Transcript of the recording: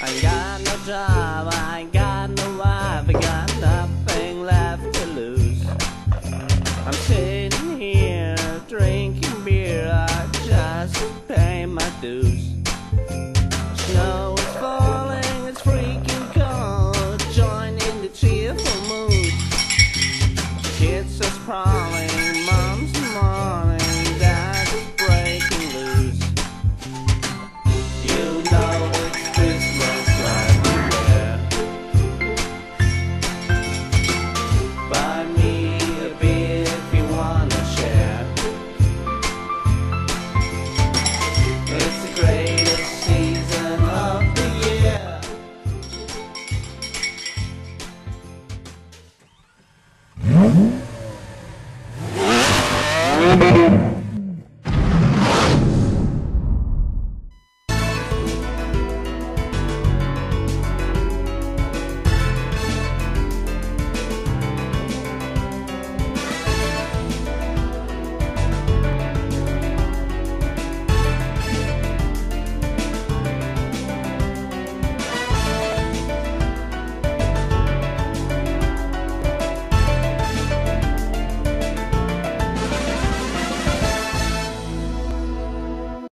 I got no job, I got no wife, I got nothing left to lose. I'm sitting here drinking beer, I just pay my dues. Snow is falling, it's freaking cold. Join in the cheerful mood. Kids us promise. Mm-hmm.